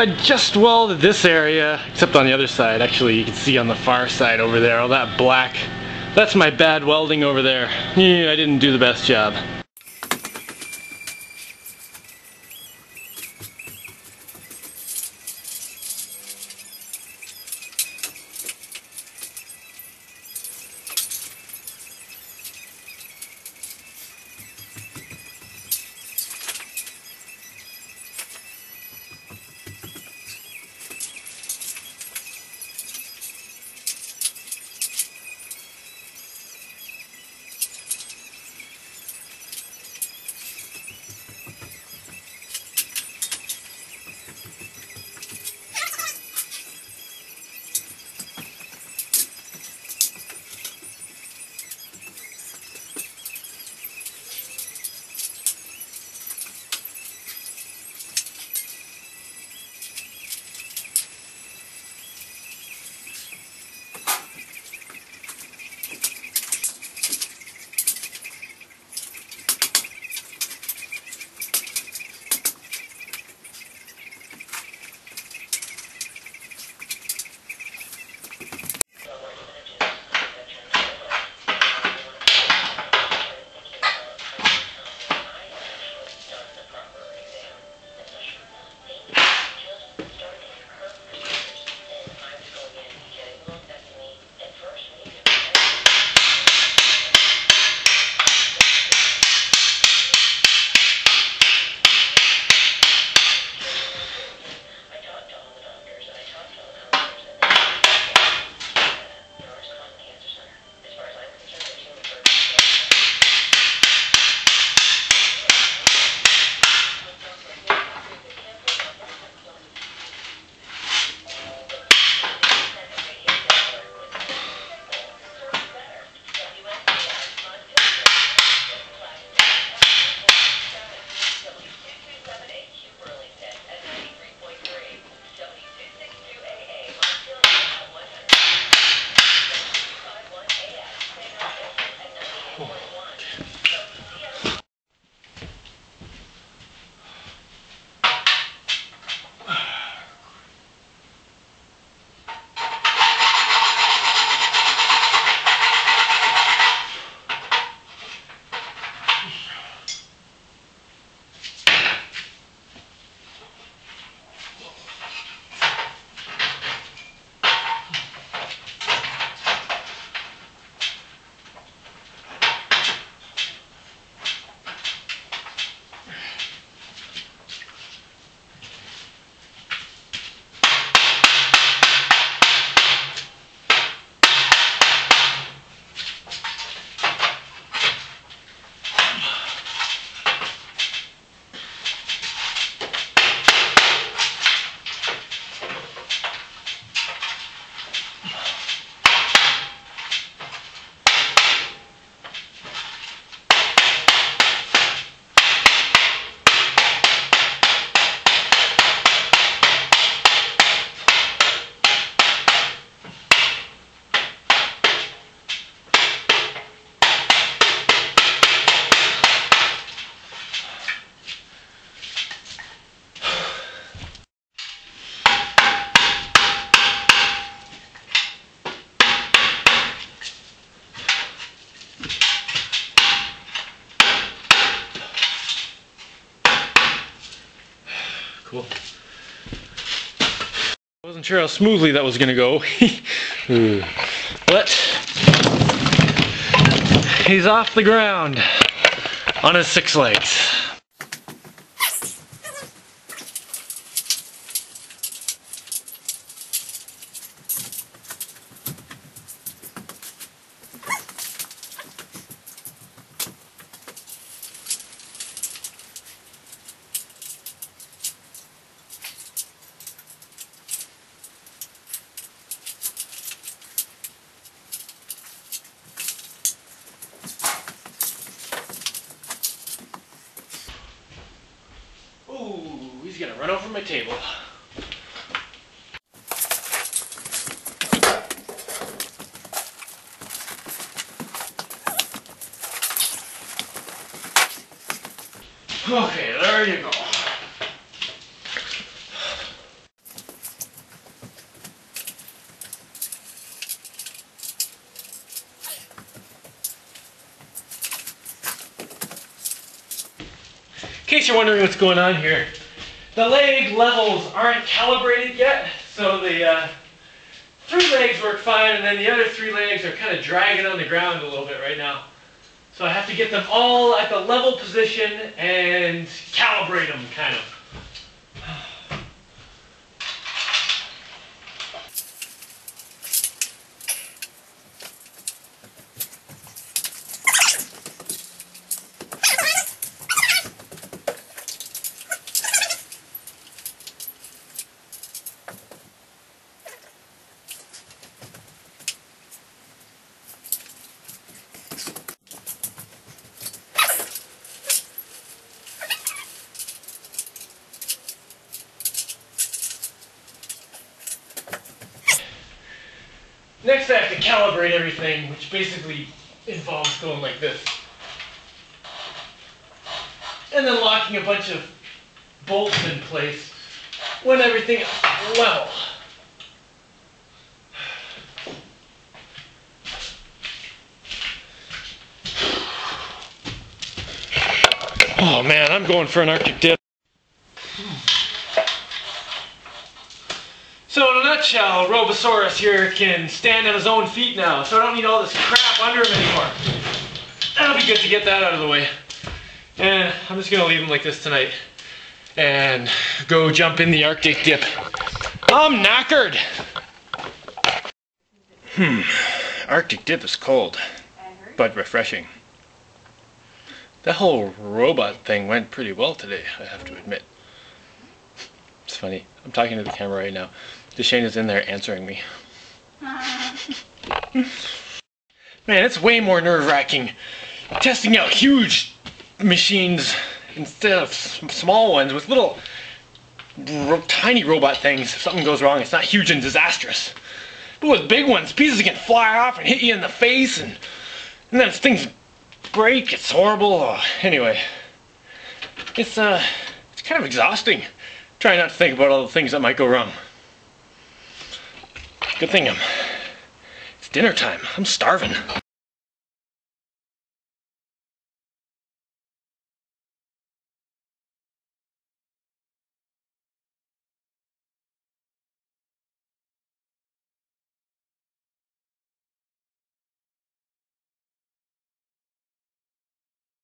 I just welded this area, except on the other side. Actually, you can see on the far side over there, all that black. That's my bad welding over there. Yeah, I didn't do the best job. Cool. I wasn't sure how smoothly that was gonna go. but he's off the ground on his six legs. gonna run over my table. Okay, there you go. In case you're wondering what's going on here, the leg levels aren't calibrated yet, so the uh, three legs work fine, and then the other three legs are kind of dragging on the ground a little bit right now. So I have to get them all at the level position and calibrate them, kind of. Next I have to calibrate everything, which basically involves going like this. And then locking a bunch of bolts in place when everything is level. Oh man, I'm going for an Arctic dip. So in a nutshell, Robosaurus here can stand on his own feet now, so I don't need all this crap under him anymore. That'll be good to get that out of the way. And I'm just gonna leave him like this tonight and go jump in the Arctic dip. I'm knackered. Hmm, Arctic dip is cold, but refreshing. That whole robot thing went pretty well today, I have to admit. It's funny. I'm talking to the camera right now. Deshane is in there answering me. Man, it's way more nerve-wracking testing out huge machines instead of small ones with little ro tiny robot things. If something goes wrong, it's not huge and disastrous. But with big ones, pieces can fly off and hit you in the face, and, and then things break. It's horrible. Oh, anyway, it's uh, it's kind of exhausting. Try not to think about all the things that might go wrong. Good thing I'm. It's dinner time. I'm starving.